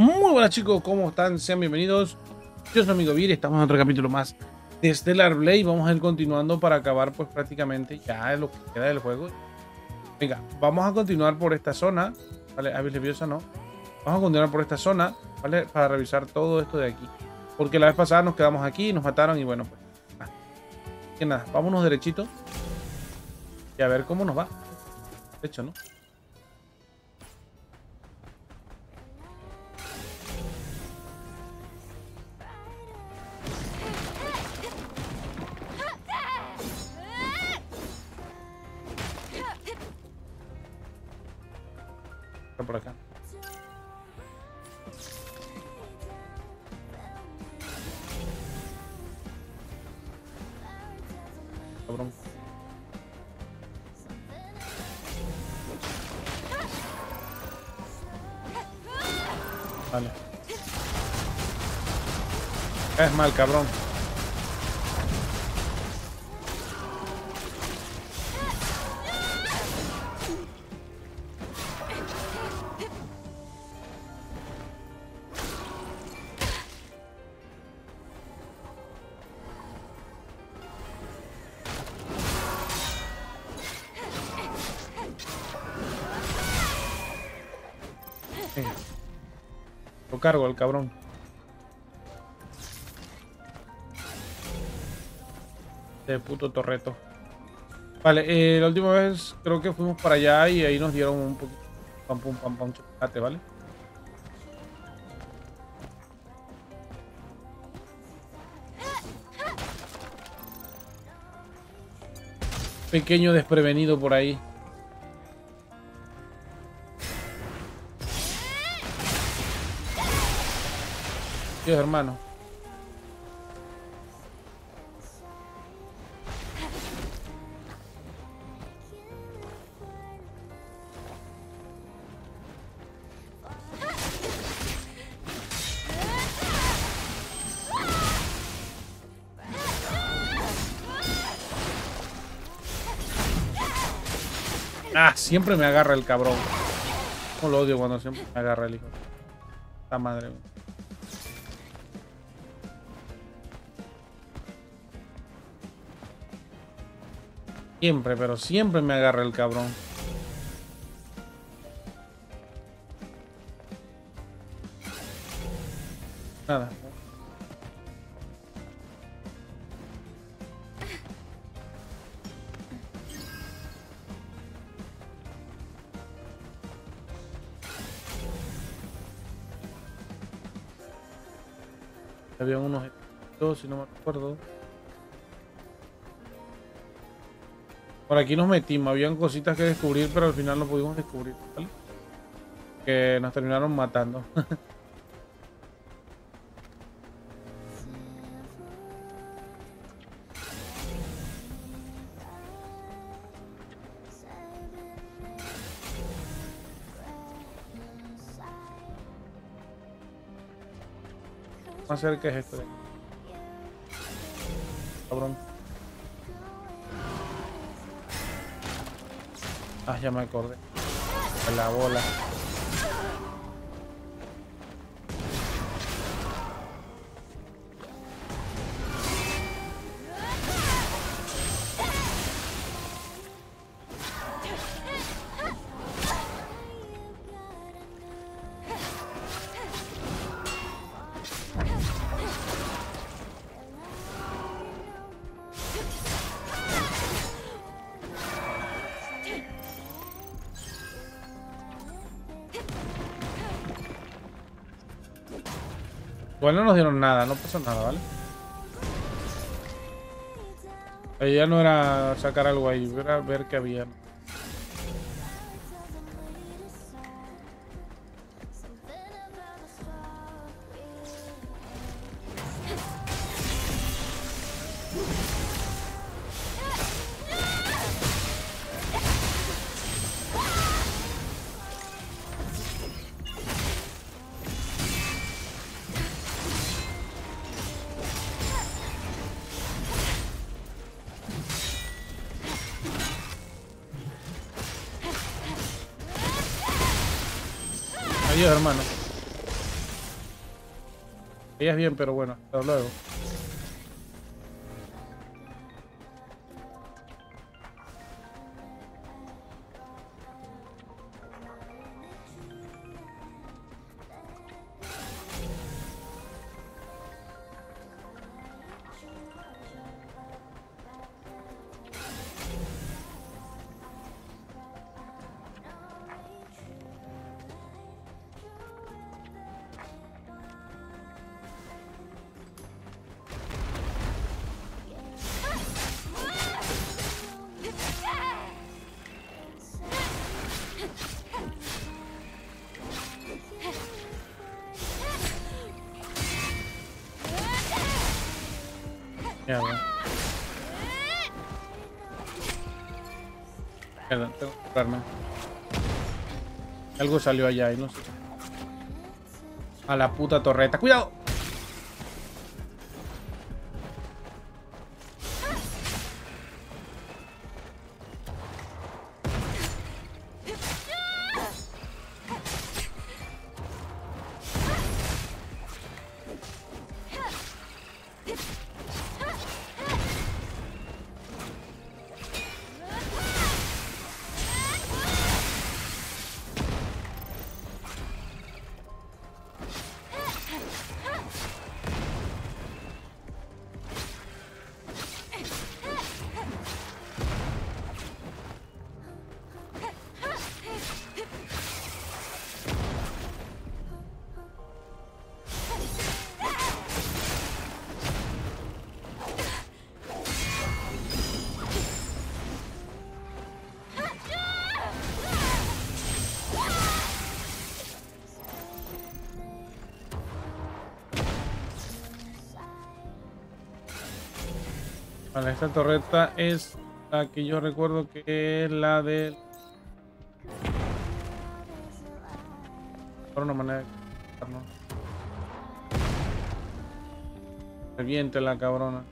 Muy buenas chicos, ¿cómo están? Sean bienvenidos. Yo soy amigo Vir, estamos en otro capítulo más de Stellar Blade. Vamos a ir continuando para acabar pues prácticamente ya lo que queda del juego. Venga, vamos a continuar por esta zona. Vale, Avis Leviosa no. Vamos a continuar por esta zona, ¿vale? Para revisar todo esto de aquí. Porque la vez pasada nos quedamos aquí, nos mataron y bueno, pues... Nada. Que nada, vámonos derechito. Y a ver cómo nos va. De hecho, ¿no? Por acá. Cabrón. Vale. Es mal, cabrón. Cargo el cabrón. De puto torreto. Vale, eh, la última vez creo que fuimos para allá y ahí nos dieron un poquito. Pam, pum, pam, pam, chocolate, ¿vale? Pequeño desprevenido por ahí. Hermano. Ah, siempre me agarra el cabrón. No lo odio cuando siempre me agarra el hijo. La madre. Siempre, pero siempre me agarra el cabrón. Nada. Había unos dos, si no me acuerdo. Por aquí nos metimos, habían cositas que descubrir, pero al final no pudimos descubrir, ¿vale? Que nos terminaron matando. Vamos a ver qué es aquí. Cabrón. Ya me acordé. La bola. Nada, no pasó nada, ¿vale? Ya no era sacar algo ahí, era ver qué había. Bien, pero bueno, hasta luego. Mierda. Tengo que curarme. Algo salió allá y no sé. A la puta torreta. ¡Cuidado! Esta torreta es la que yo recuerdo que es la del... Por una manera de... ¿no? Reviente la cabrona.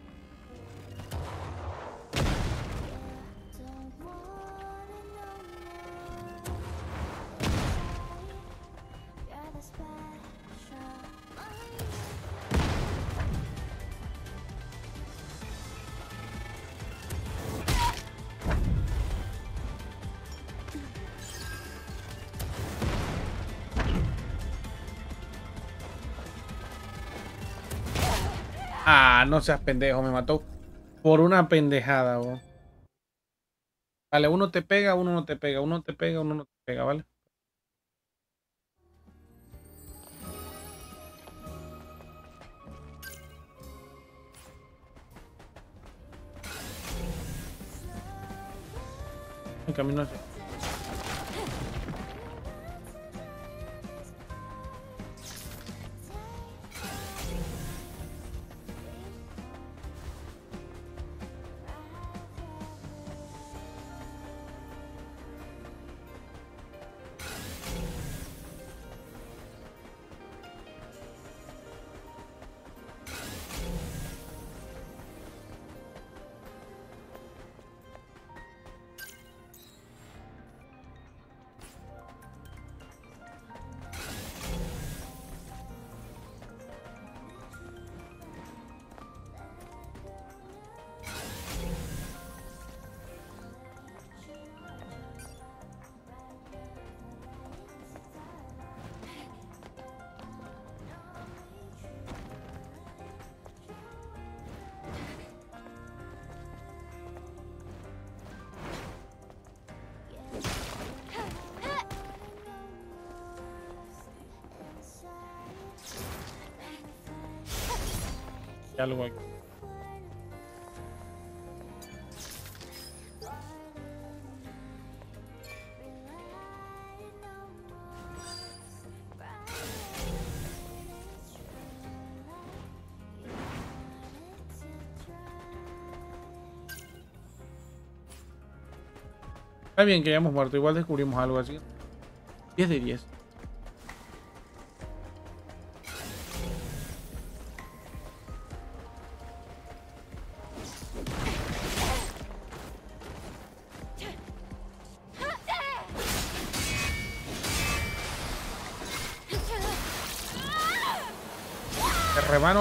Ah, no seas pendejo, me mató por una pendejada, bro. Vale, uno te pega, uno no te pega, uno te pega, uno no te pega, ¿vale? Camino. Algo aquí. Está bien que hayamos muerto, igual descubrimos algo así. 10 de 10.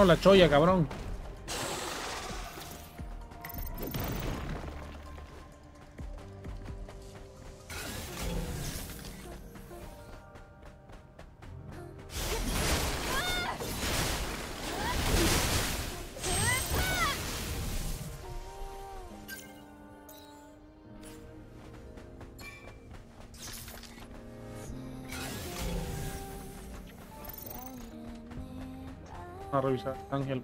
La cholla, cabrón. Revisar. Ángel.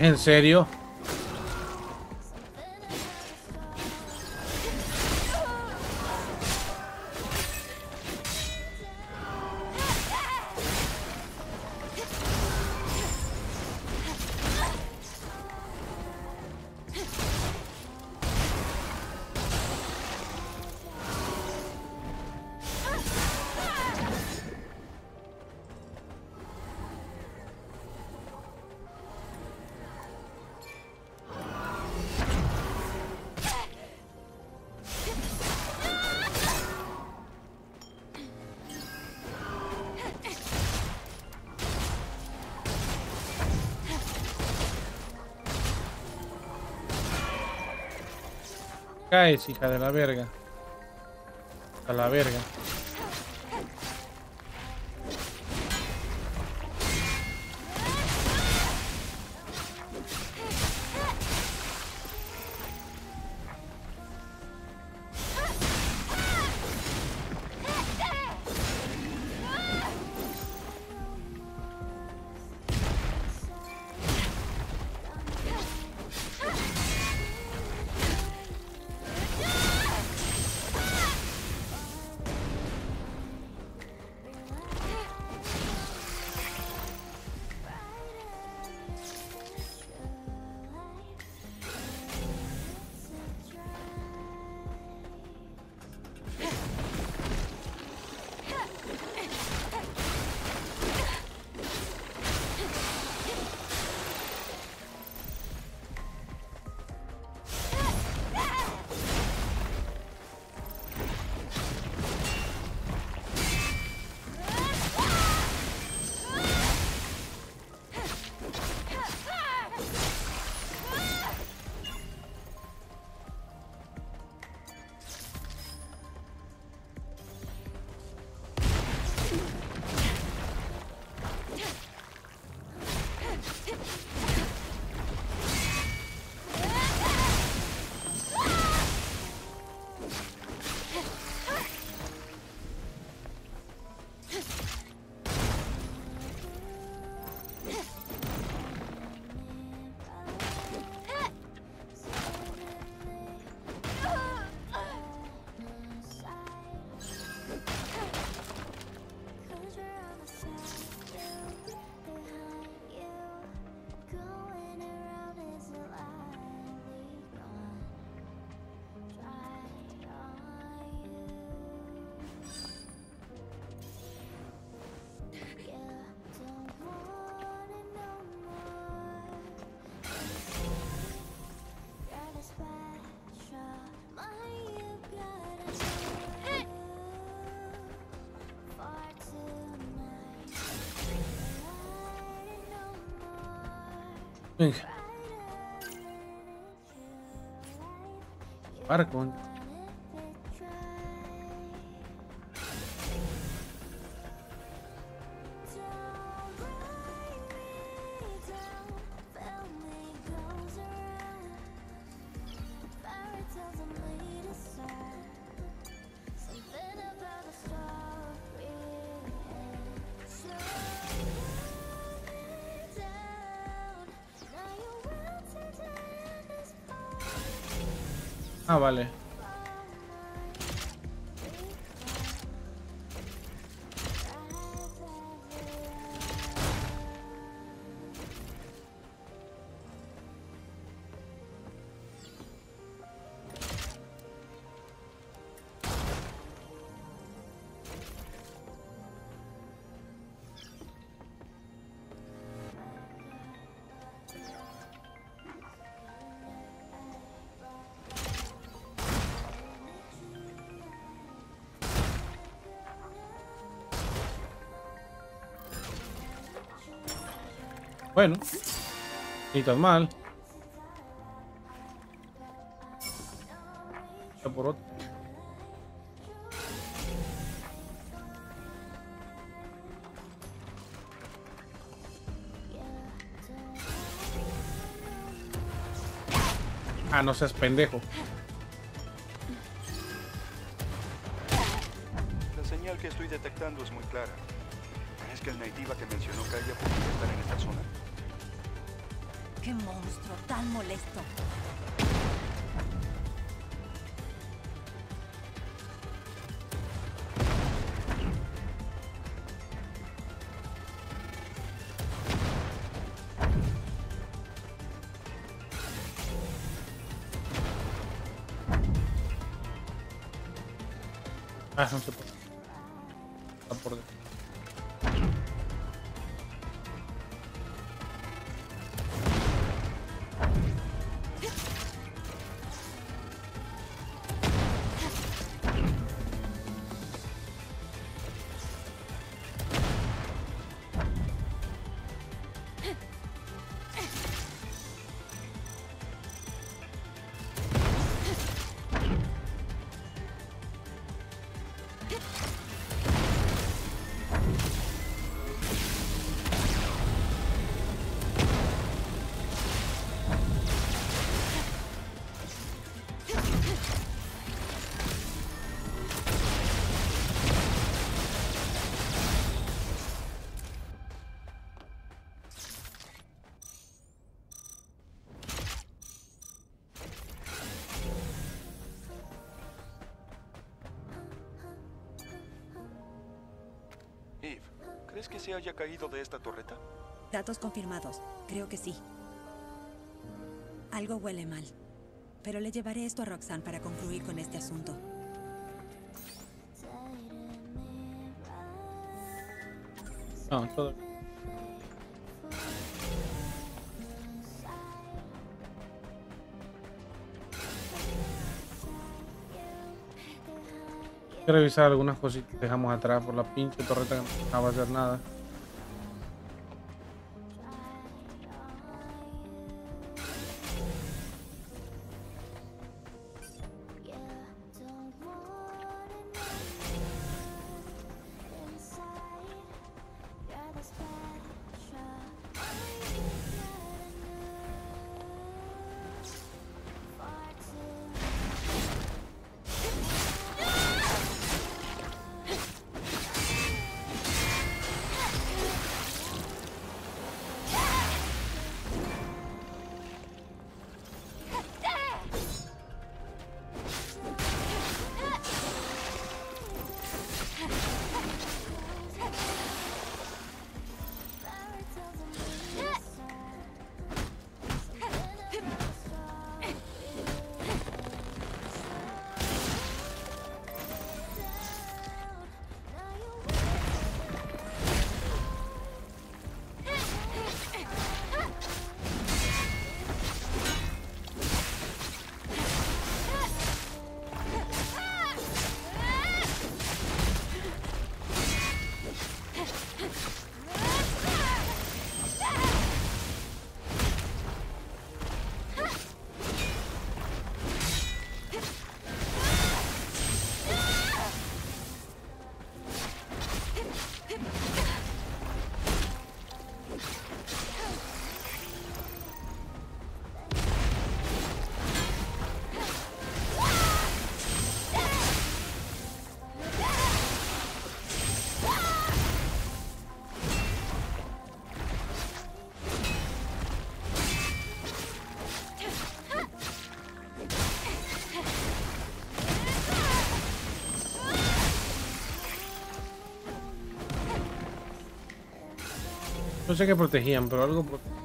En serio? Caes, hija de la verga. A la verga. Venga. Barco. Ah, vale. Bueno, ni tan mal. Por otro. Ah, no seas pendejo. La señal que estoy detectando es muy clara. ¿Es que el nativa que mencionó haya podido estar en esta zona? ¡Qué monstruo tan molesto! Ah. ¿Crees que se haya caído de esta torreta? Datos confirmados. Creo que sí. Algo huele mal. Pero le llevaré esto a Roxanne para concluir con este asunto. No, todo. Que revisar algunas cositas que dejamos atrás por la pinche torreta que no va a hacer nada. No sé qué protegían, pero algo prote-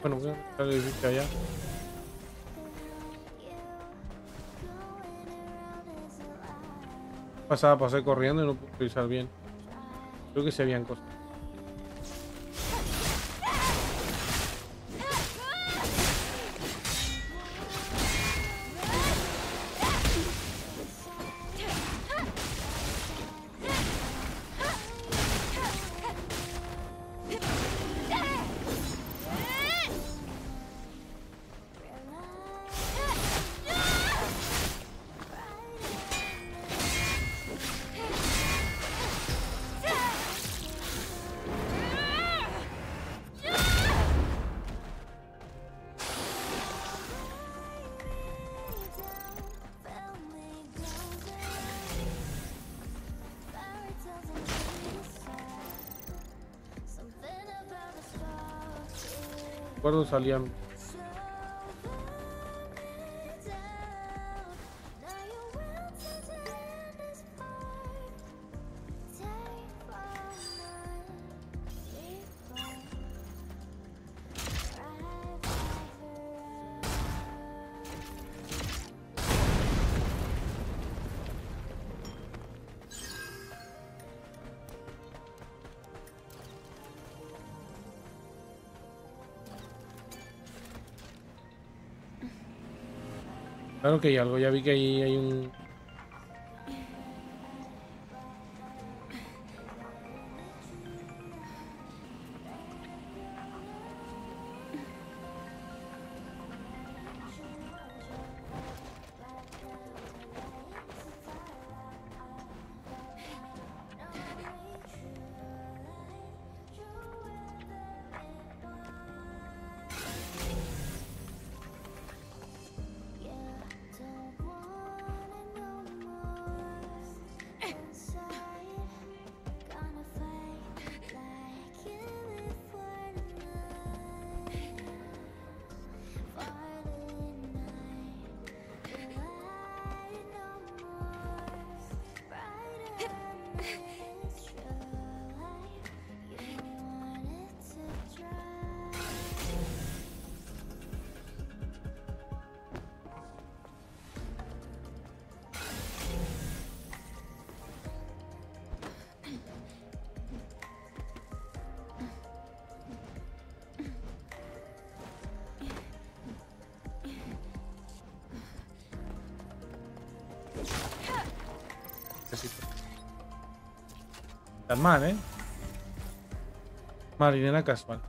Bueno, voy a el allá. Pasaba, pasé corriendo y no pude revisar bien. Creo que se habían cosas. Recuerdo salían. Hay algo, ya vi que ahí hay un. Tan mal, ¿eh? Marinera casual.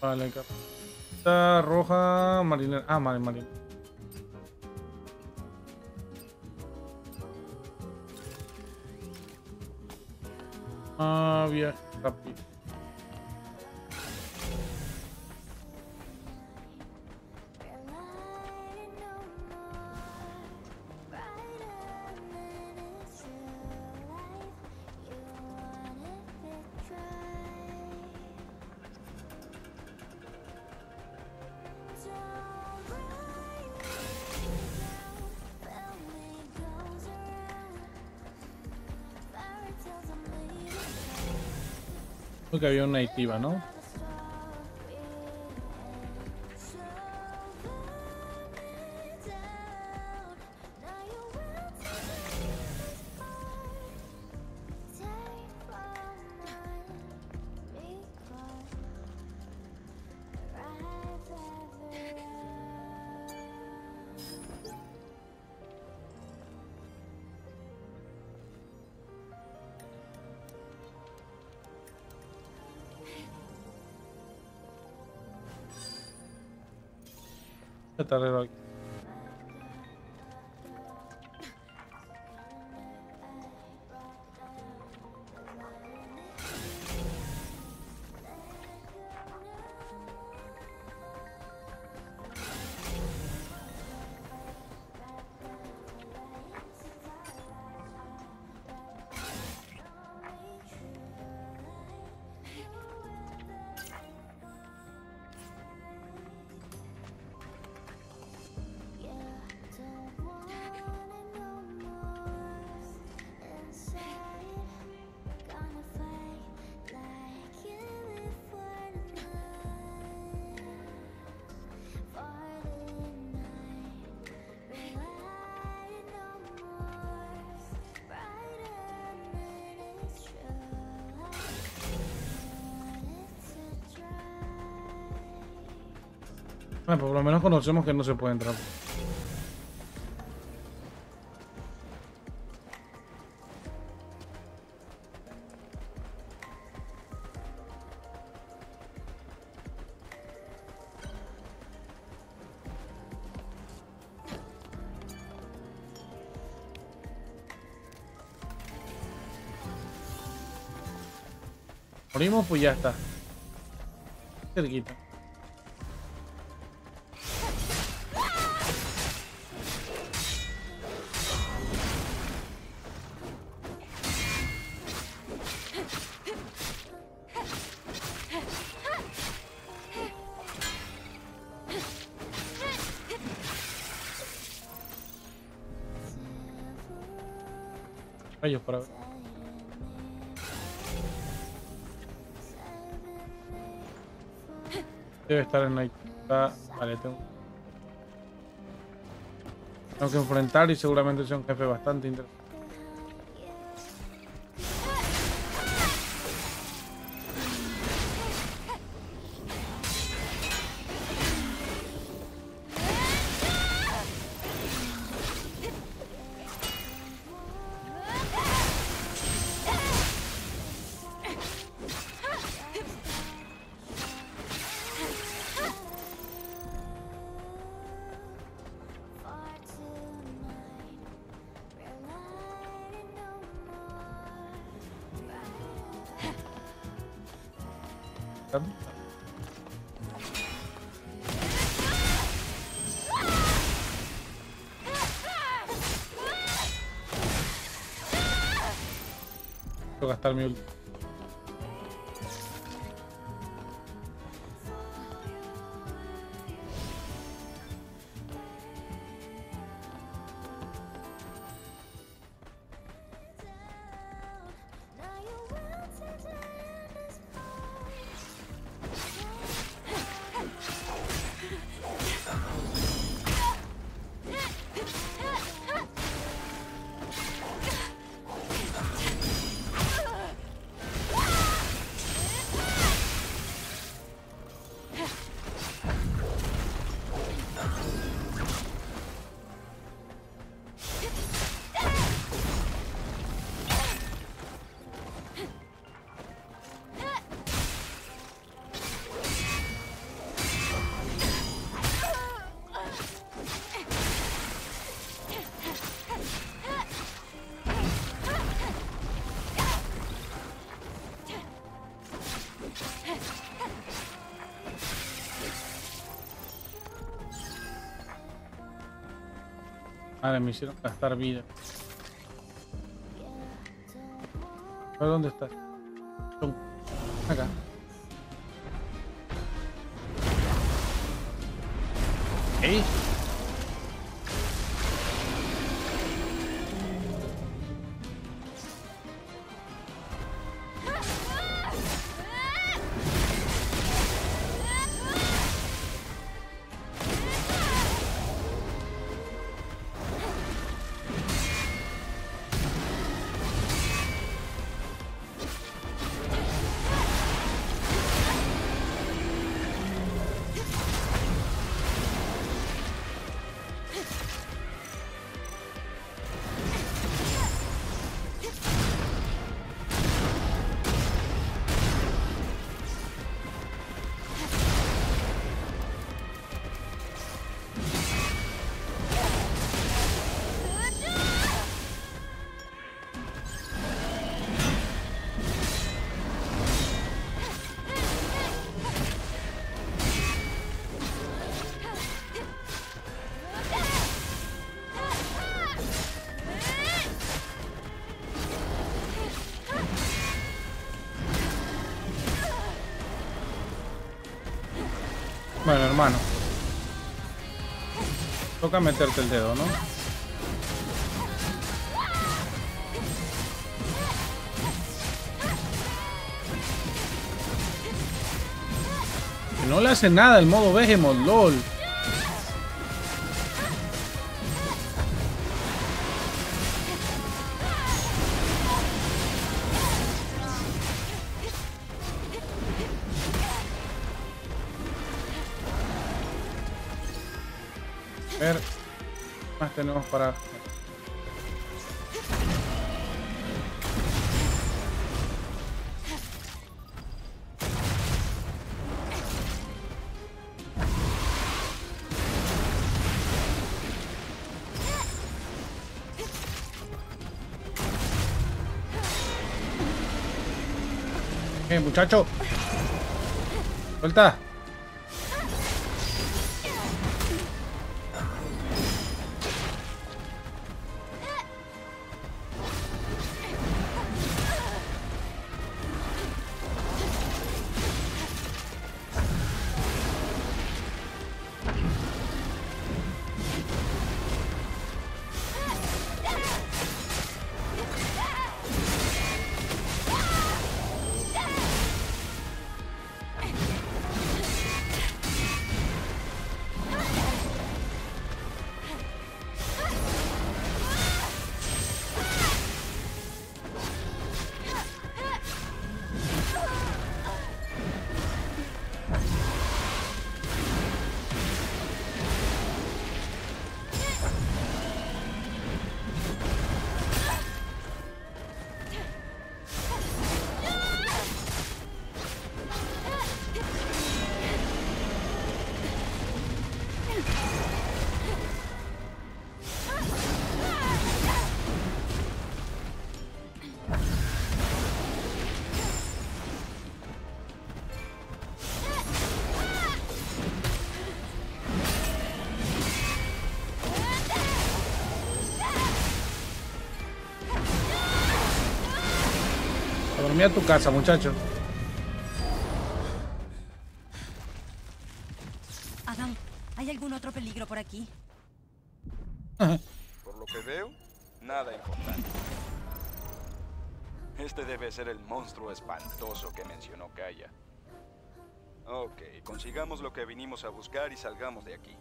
Vale, carta roja, marinera. Ah, vale, marinera. Ah, viaje rápido. Que había una activa, ¿no? Chatarrero Bueno, por lo menos conocemos que no se puede entrar. Morimos, pues ya está. Cerquita. Estar en la Vale, tengo. Tengo que enfrentar y seguramente sea un jefe bastante interesante. Vale, me hicieron gastar vida. Ver dónde estás. Toca meterte el dedo, ¿no? No le hace nada el modo Behemoth, lol. A ver, ¿qué más tenemos para... Muchacho. Suelta. A tu casa, muchacho. Adam, ¿hay algún otro peligro por aquí? Por lo que veo, nada importante. Este debe ser el monstruo espantoso que mencionó Kaya. Ok, consigamos lo que vinimos a buscar y salgamos de aquí.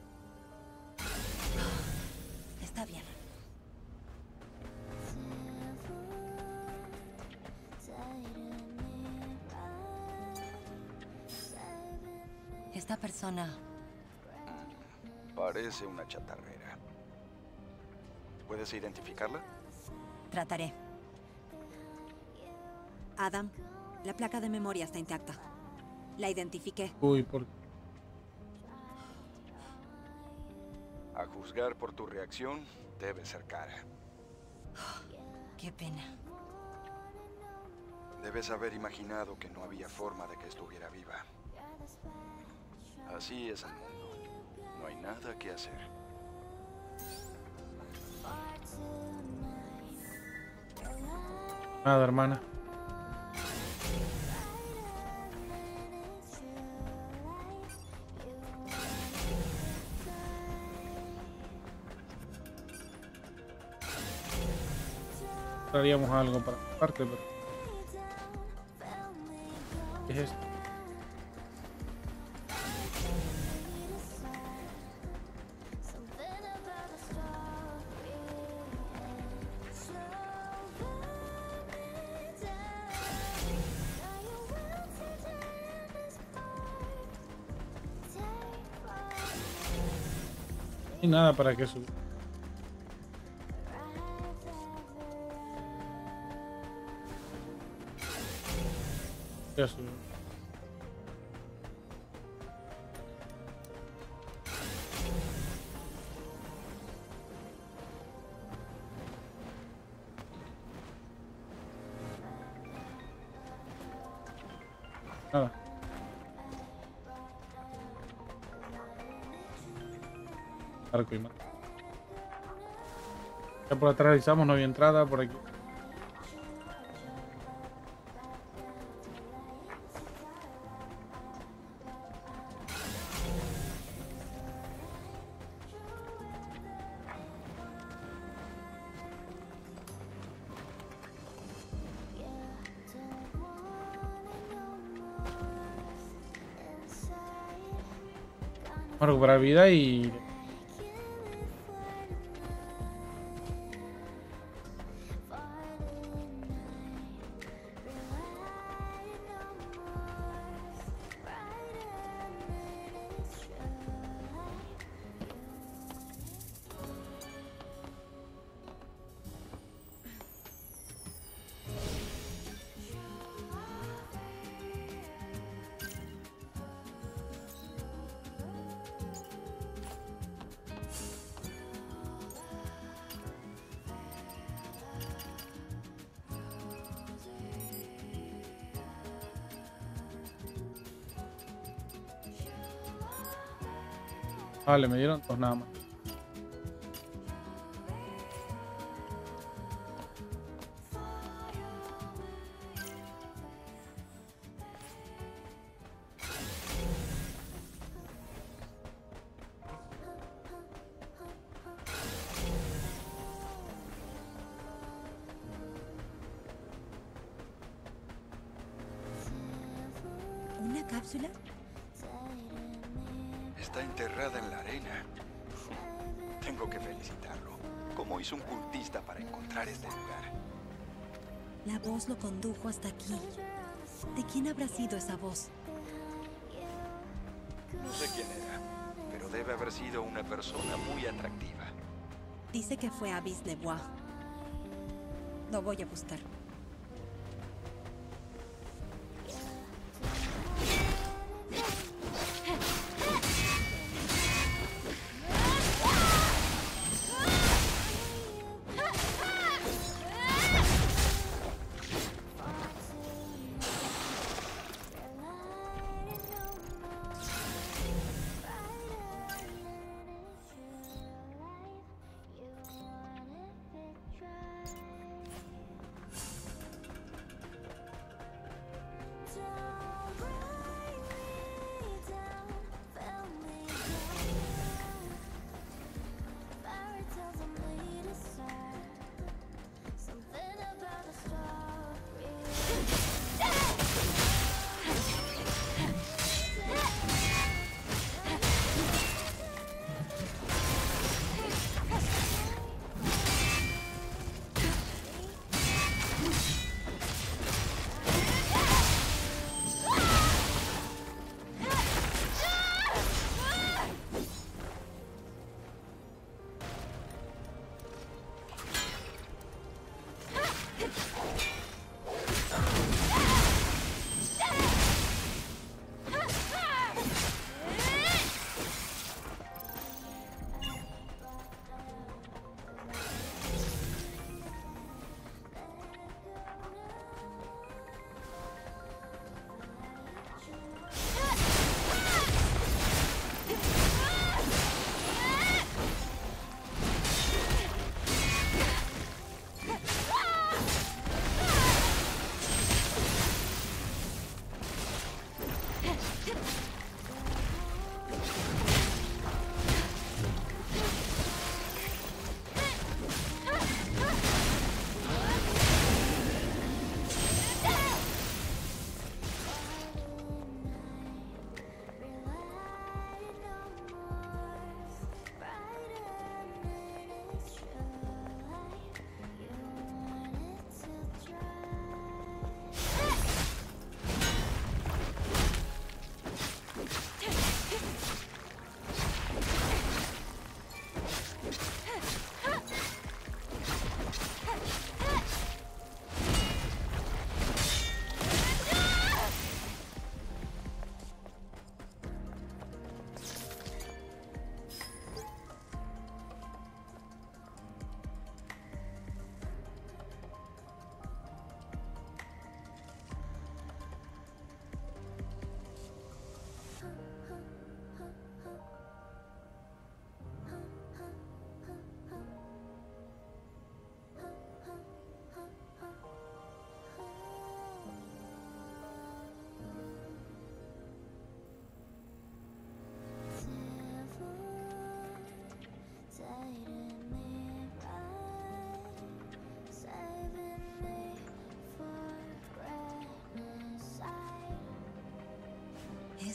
Parece una chatarrera. ¿Puedes identificarla? trataré. Adam, la placa de memoria está intacta. La identifiqué. Uy, por... A juzgar por tu reacción, debe ser cara. Qué pena. Debes haber imaginado que no había forma de que estuviera viva. Así es el mundo. No hay nada que hacer. Nada, hermana. Traríamos algo para parte, pero. ¿Qué es esto? Nada para que subir. Ya por atrás avisamos, no había entrada por aquí. Vamos a recuperar vida y... Vale, me dieron dos nada más. Quién habrá sido esa voz? No sé quién era, pero debe haber sido una persona muy atractiva. Dice que fue Abyss de Bois. Lo voy a buscar.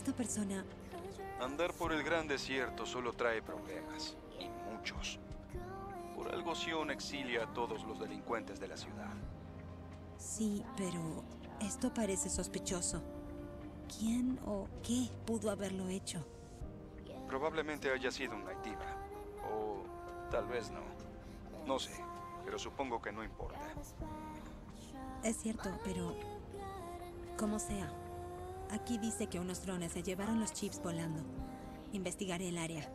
Esta persona... Andar por el gran desierto solo trae problemas, y muchos. Por algo Sion exilia a todos los delincuentes de la ciudad. Sí, pero esto parece sospechoso. ¿Quién o qué pudo haberlo hecho? Probablemente haya sido una activa. O tal vez no. No sé, pero supongo que no importa. Es cierto, pero... Como sea. Aquí dice que unos drones se llevaron los chips volando. Investigaré el área.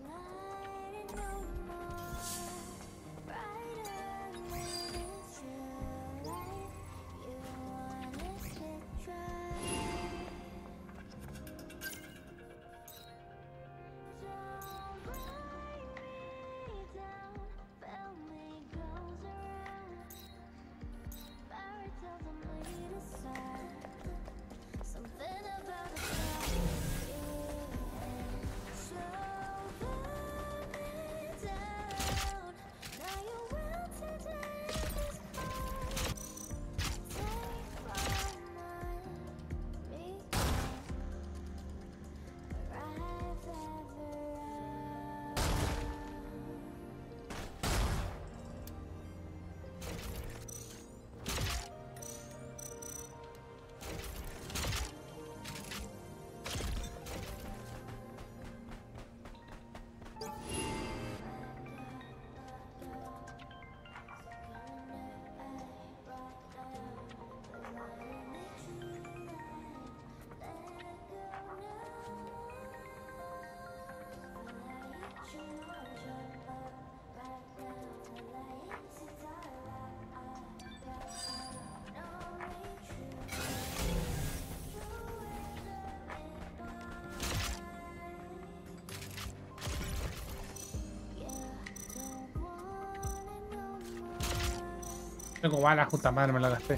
Tengo balas, puta madre, me la gasté.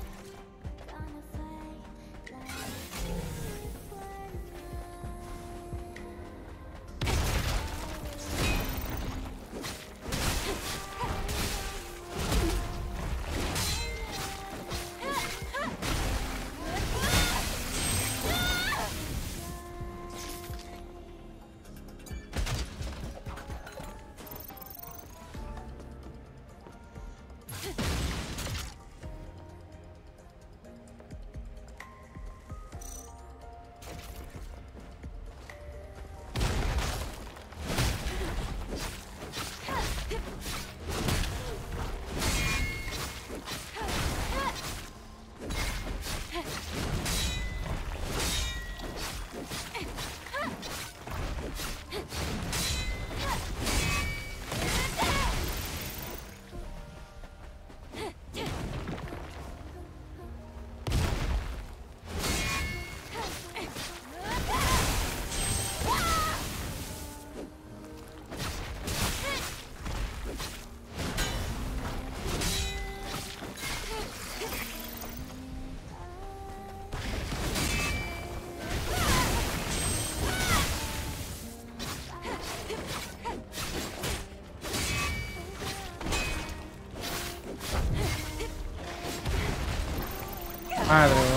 Madre,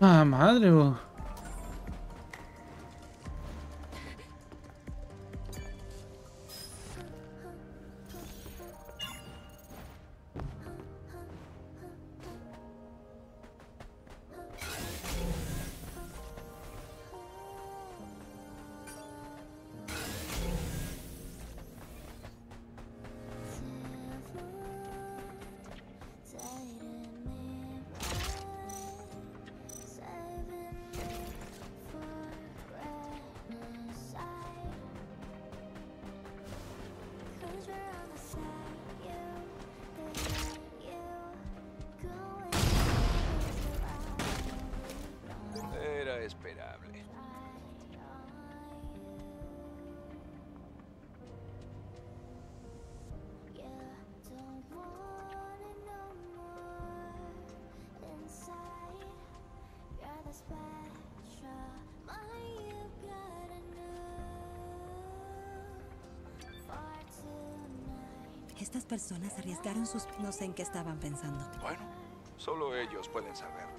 Ah, madre. Estas personas arriesgaron sus... No sé en qué estaban pensando. Bueno, solo ellos pueden saberlo.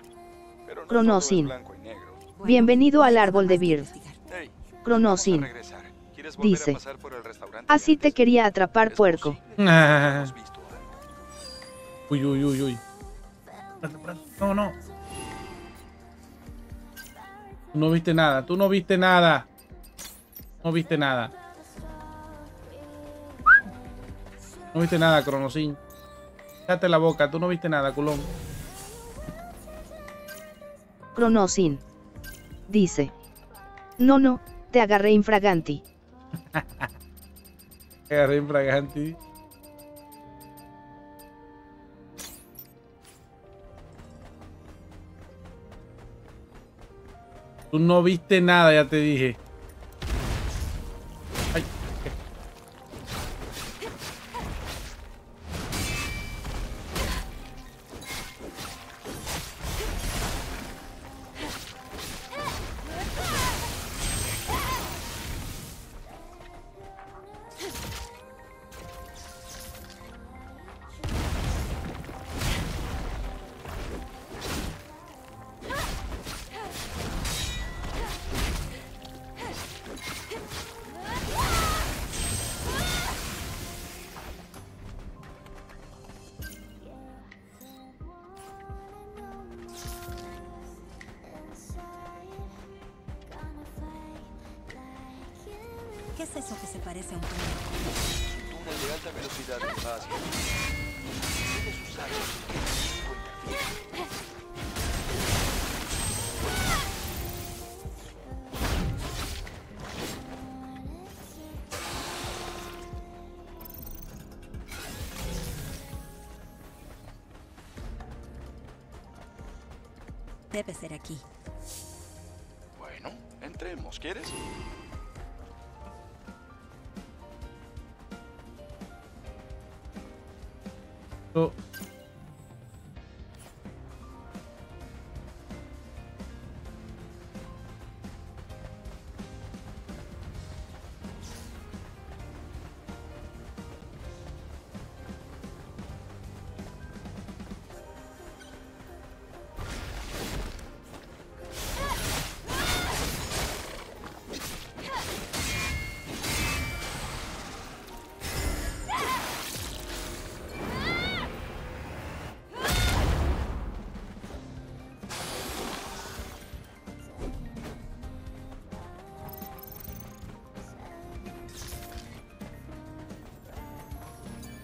Pero no Cronosin. blanco y negro. Bueno, Bienvenido al árbol de investigar. Hey, Cronosin. vamos a regresar. ¿Quieres volver Dice. a pasar por el restaurante Así te quería atrapar, puerco. Ah. Uy, uy, uy, uy. No, no. Tú no viste nada, tú no viste nada. No viste nada. No viste nada, Cronosin. Cállate la boca, tú no viste nada, culón. Cronosin. Dice. No, no, te agarré infraganti. Agarré infraganti. Tú no viste nada, ya te dije.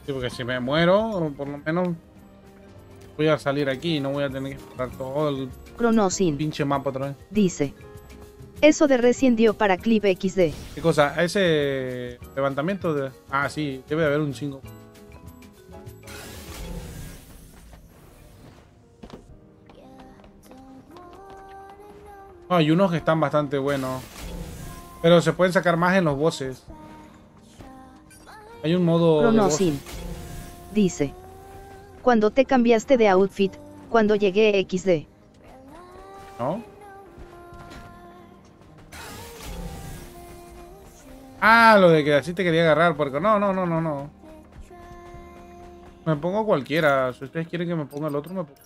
Sí, porque si me muero, por lo menos voy a salir aquí y no voy a tener que explorar todo el Cronosin. pinche mapa otra vez. Dice. Eso de recién dio para clip XD. ¿Qué cosa? Ese levantamiento de... Ah, sí, debe de haber un chingo. No, hay unos que están bastante buenos. Pero se pueden sacar más en los bosses. Hay un modo... de Cronosin. Dice. Cuando te cambiaste de outfit, cuando llegué XD. ¿No? Ah, lo de que así te quería agarrar, porque no, no, no, no, no. Me pongo cualquiera. Si ustedes quieren que me ponga el otro, me pongo.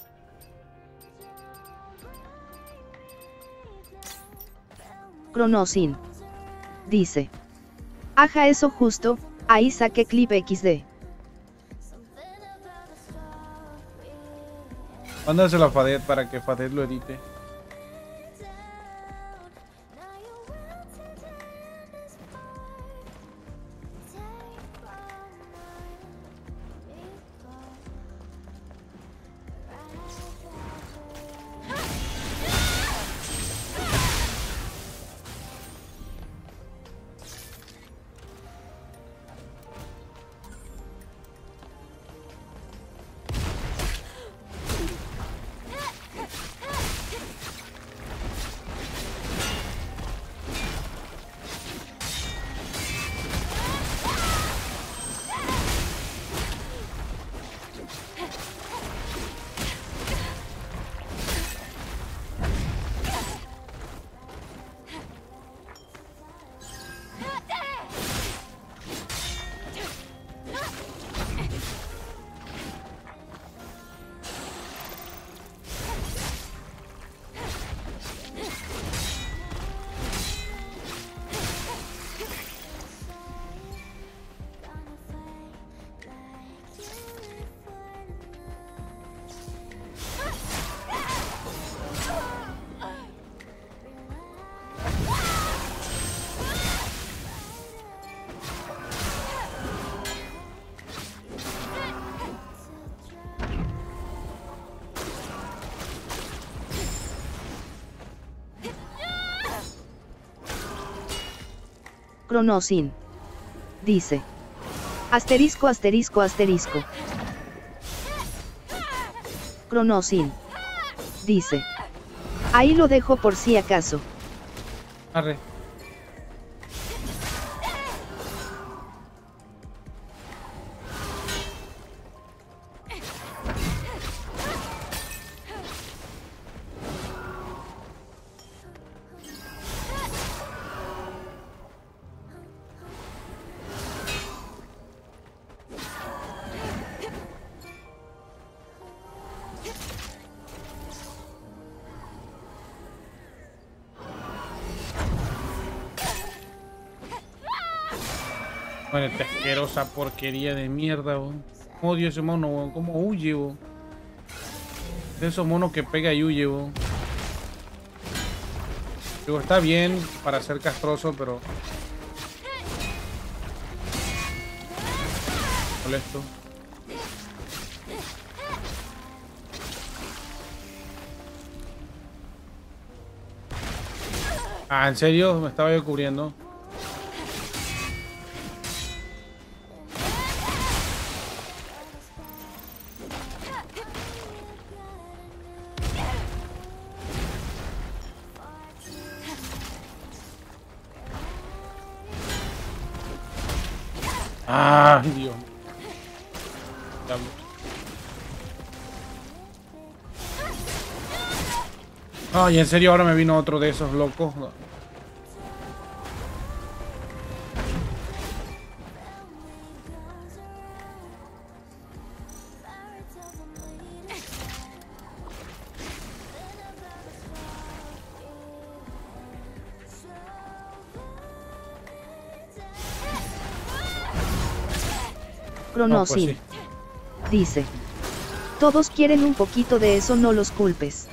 Cronosin. Dice. Aja eso justo, ahí saqué clip XD. Mándaselo a Fadet para que Fadet lo edite. Cronosin. Dice. Asterisco asterisco asterisco. Cronosin. Dice. Ahí lo dejo por si acaso. Arre. Porquería de mierda, weón. Odio ese mono, weón. Cómo huye, weón. De esos monos que pega y huye, weón. Digo, está bien para ser castroso, pero... Molesto. Ah, ¿en serio? Me estaba yo cubriendo. Ay, en serio, ahora me vino otro de esos locos. No, pues sí. Dice. Todos quieren un poquito de eso, no los culpes.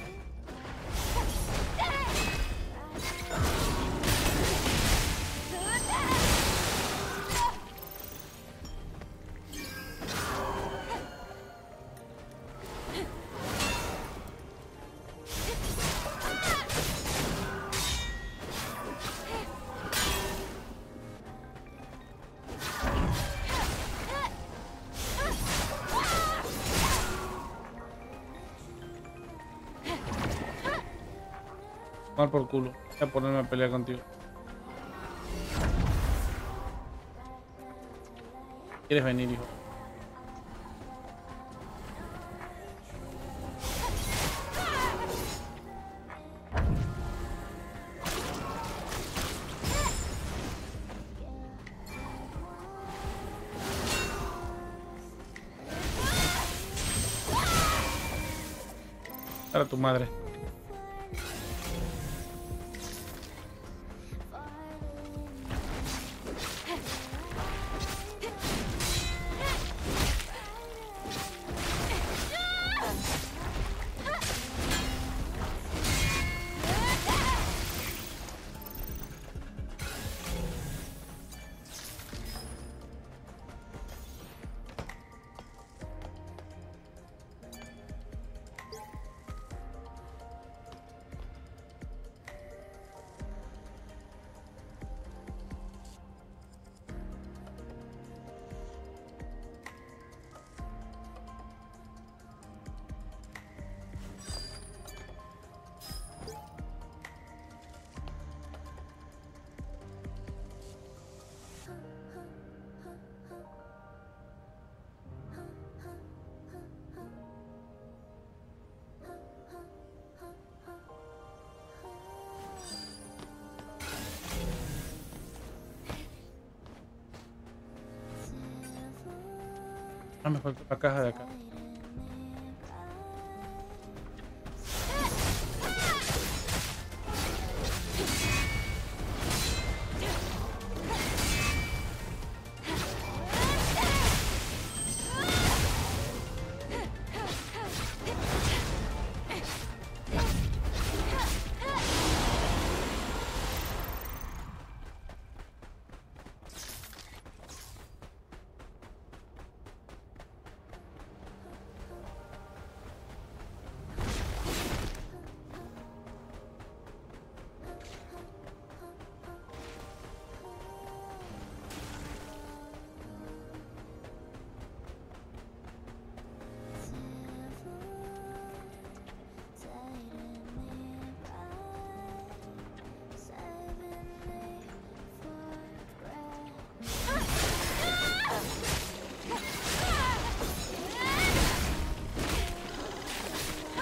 Mal por culo. Voy a ponerme a pelear contigo. ¿Quieres venir, hijo? Para tu madre. La caja de acá.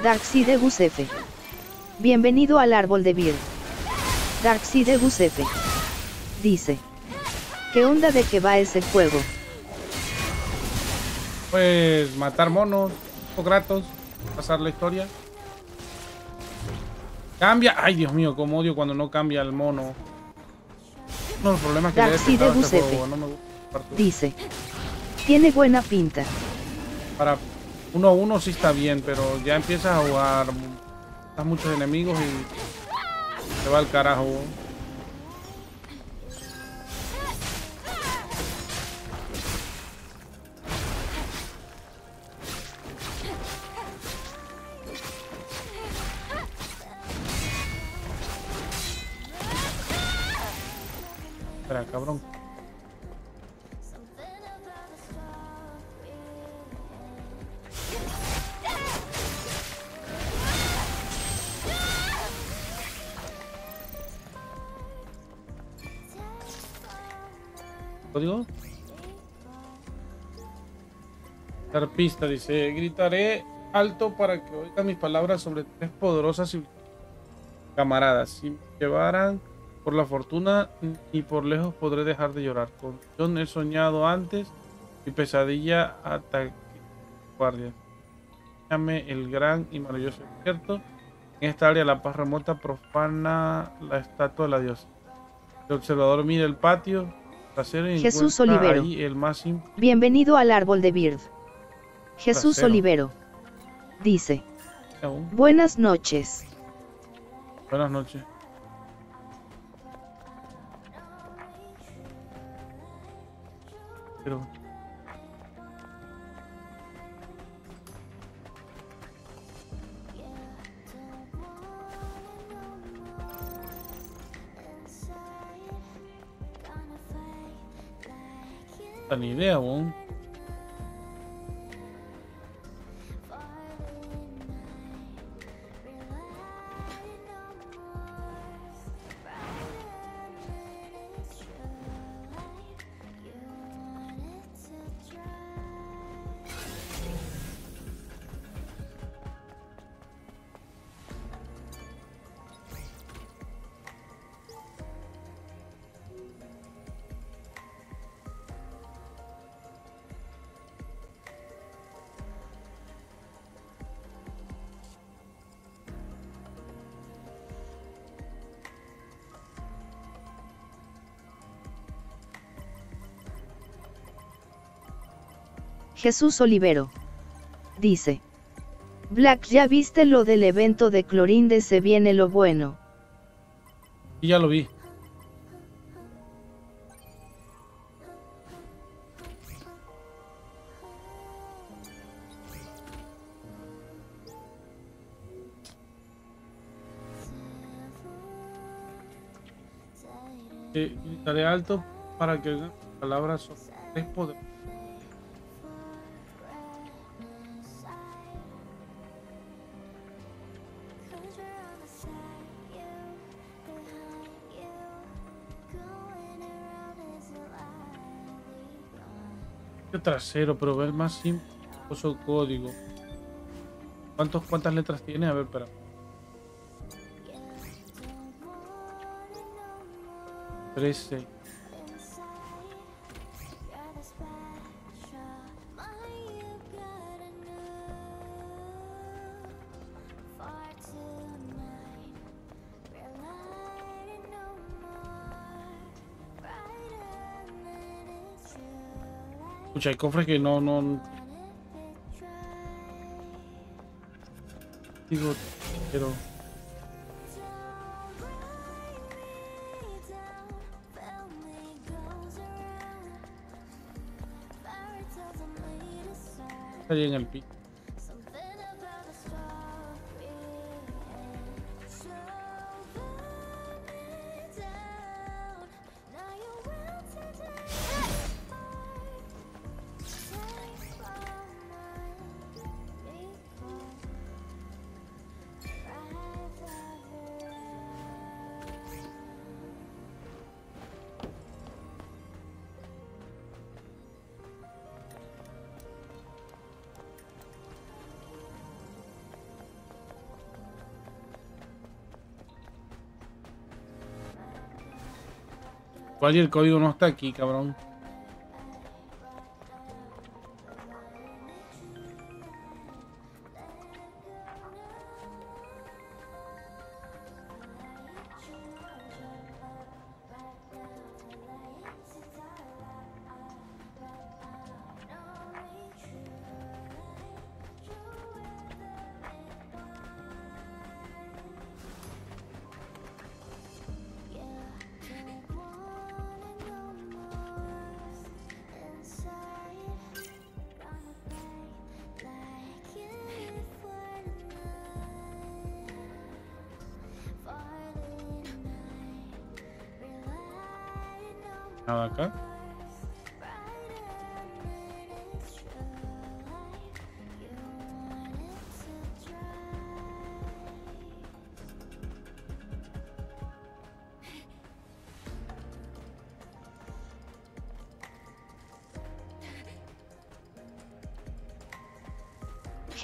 Darksidebus F. Bienvenido al árbol de Beer. Darksidebus F. Dice. ¿Qué onda de que va ese juego? Pues matar monos, o gratos, pasar la historia. Cambia. Ay, Dios mío, cómo odio cuando no cambia el mono. No, el problema es que Darcy de este juego, no me gusta. Dice. Tiene buena pinta. Para uno a uno sí está bien, pero ya empiezas a jugar a muchos enemigos y se va al carajo. Carpista dice, gritaré alto para que oigan mis palabras sobre tres poderosas y camaradas. Si me llevaran por la fortuna ni por lejos podré dejar de llorar. Con John he soñado antes mi pesadilla ataque guardia. Llame el gran y maravilloso desierto. En esta área la paz remota profana la estatua de la diosa. El observador mira el patio trasero y Jesús Olivero. ahí el más Bienvenido al árbol de Beard. Jesús Trasero. Olivero. Dice. aún. Buenas noches. Buenas noches. Pero ni idea aún. Jesús Olivero. Dice. Black, ¿ya viste lo del evento de Clorinde? Se viene lo bueno. Ya lo vi. Eh, alto para que palabras sobre trasero, pero ver más simple. Código. ¿Cuántos, ¿Cuántas letras tiene? A ver, espera. Trece. Escucha, hay cofres que no, no. Digo, pero. Está en el pico. ¿Cuál y el código no está aquí, cabrón?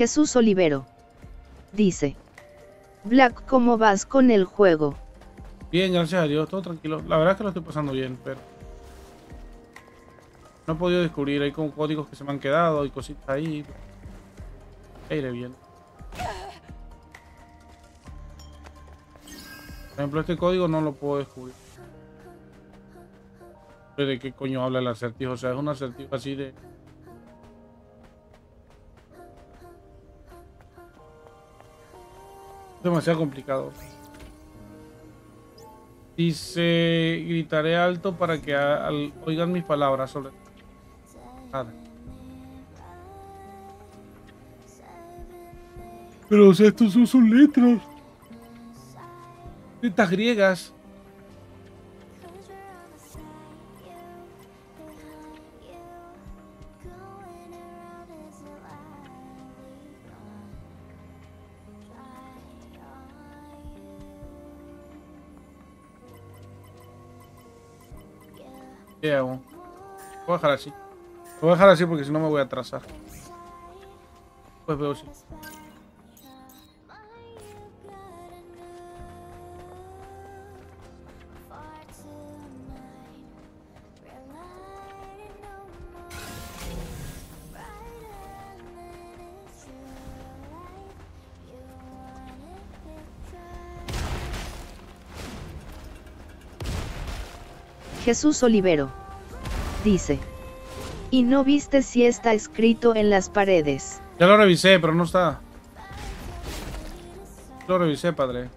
Jesús Olivero. Dice. Black, ¿cómo vas con el juego? Bien, gracias a Dios, todo tranquilo. La verdad es que lo estoy pasando bien, pero. No he podido descubrir, hay como códigos que se me han quedado y cositas ahí. Ya iré bien. Por ejemplo, este código no lo puedo descubrir. ¿Pero ¿De qué coño habla el acertijo? O sea, es un acertijo así de. Demasiado complicado. Dice, gritaré alto para que al- oigan mis palabras sobre... Pero estos son, son letras. Letras griegas. Voy a dejar así. Lo voy a dejar así porque si no me voy a atrasar. Pues veo si. Jesús Olivero. Dice. ¿Y no viste si está escrito en las paredes? Ya lo revisé, pero no está. Lo revisé, padre.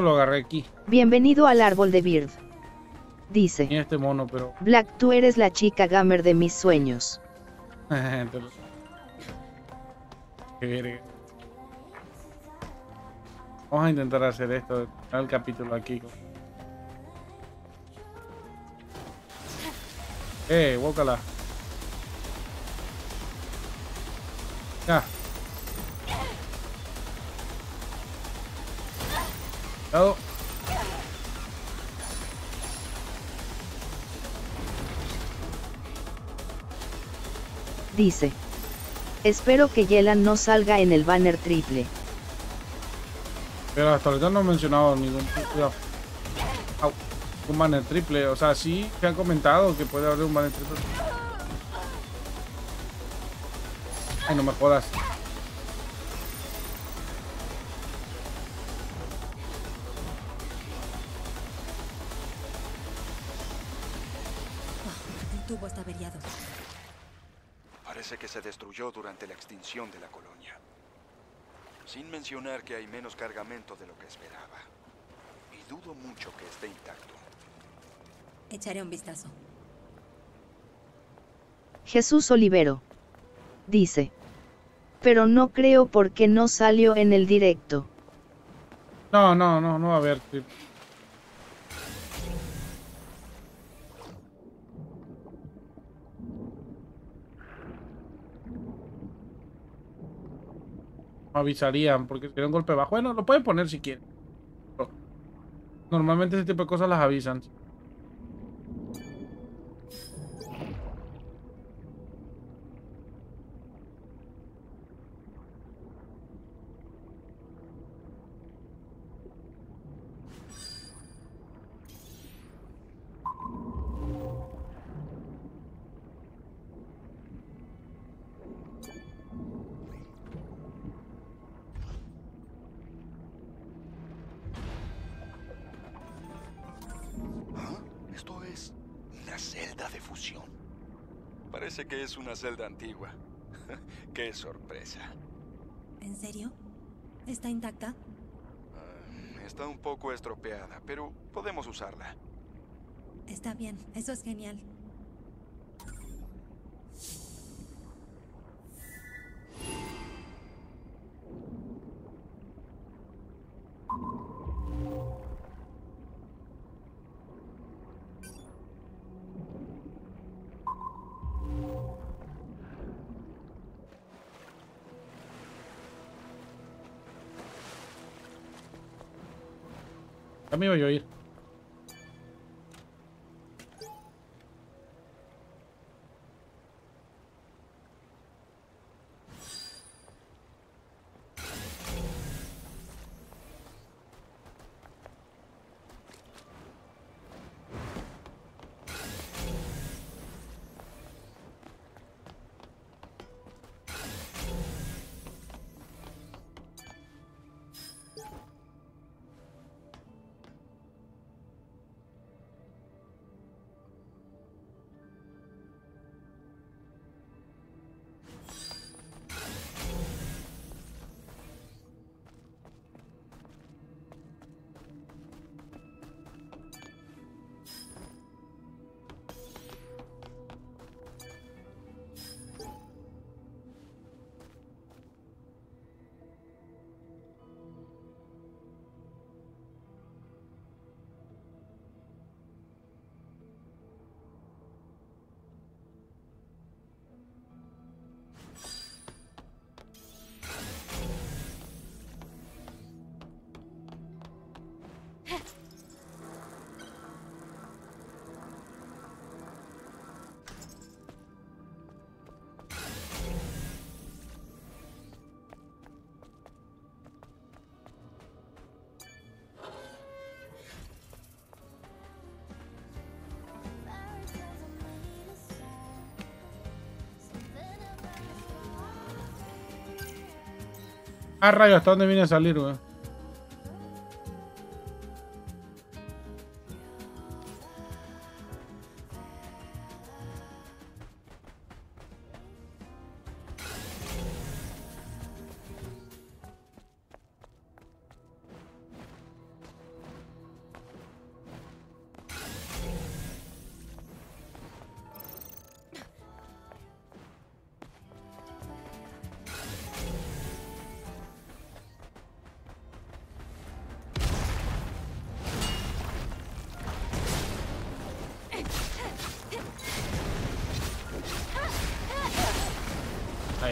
Lo agarré aquí. Bienvenido al árbol de Bird. Dice. En este mono, pero. Black, tú eres la chica gamer de mis sueños. Qué verga. Vamos a intentar hacer esto. El capítulo aquí. Eh, bócala. Dice. Espero que Yelan no salga en el banner triple. Pero hasta ahorita no he mencionado ningún un banner triple. O sea, sí que han comentado que puede haber un banner triple. Ay, no me jodas. Oh, el tubo está averiado. Parece que se destruyó durante la extinción de la colonia. Sin mencionar que hay menos cargamento de lo que esperaba. Y dudo mucho que esté intacto. Echaré un vistazo. Jesús Olivero. Dice. Pero no creo porque no salió en el directo. No, no, no, no a haber. Avisarían porque si era un golpe bajo. Bueno, lo pueden poner si quieren. Normalmente ese tipo de cosas las avisan. Qué sorpresa. ¿En serio? ¿Está intacta? Ah, está un poco estropeada, pero podemos usarla. Está bien, eso es genial. Me yo a ir. Ah, rayo, ¿hasta dónde viene a salir, güey?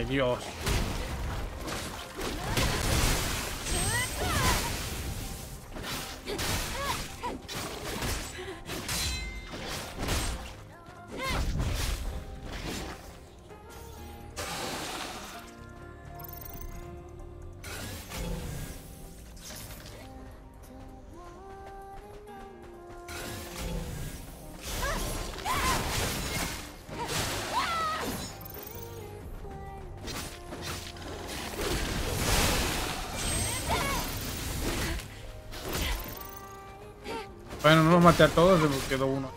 Ay, Dios. Bueno, no los maté a todos, se me quedó uno.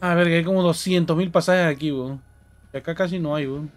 A ver, que hay como 200.000 pasajes aquí, weón. Y acá casi no hay, weón.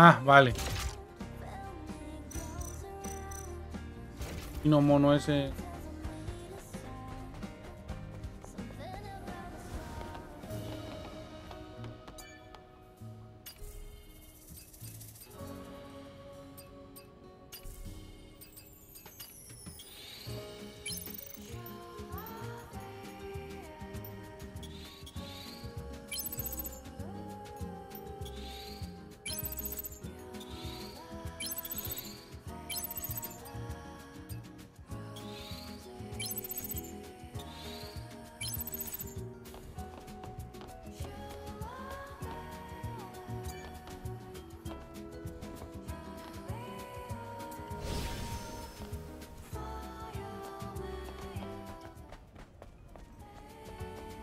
Ah, vale. Y no mono ese.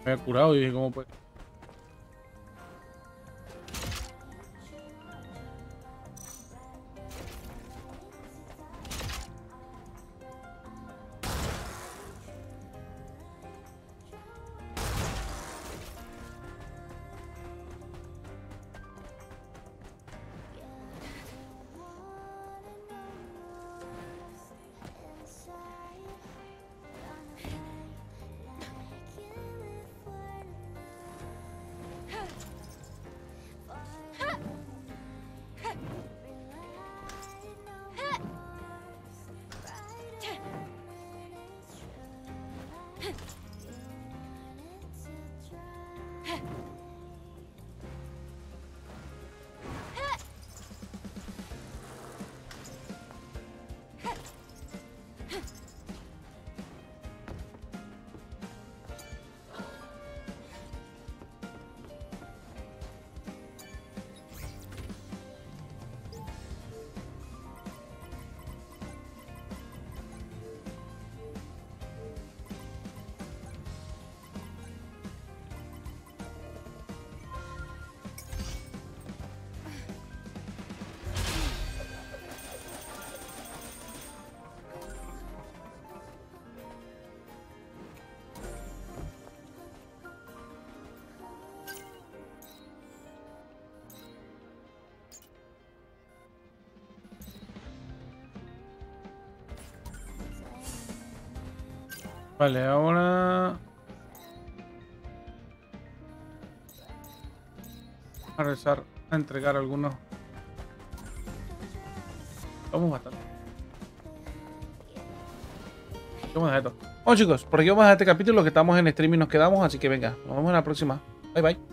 Me había curado y dije, ¿cómo puede? Vale, ahora... A rezar, a entregar algunos. Vamos bastante. Vamos a dejar esto. Bueno chicos, por aquí vamos a dejar este capítulo que estamos en stream y nos quedamos, así que venga, nos vemos en la próxima. Bye bye.